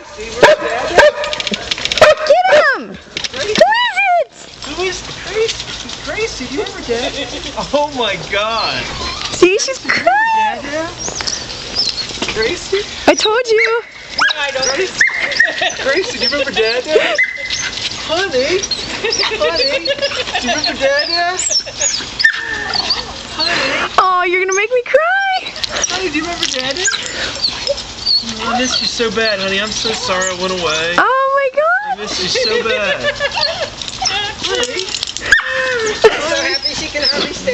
Get him! Who is it? Who is Gracie? Gracie, do you remember Dad? Oh my God. See, she's crying. Gracie? I told you. Gracie, do you remember Dad? Honey? Honey? Do you remember Dad? Honey? Oh, you're gonna make me cry. Honey, do you remember Dad? I missed you so bad, honey. I'm so sorry I went away. Oh my god! I missed you so bad.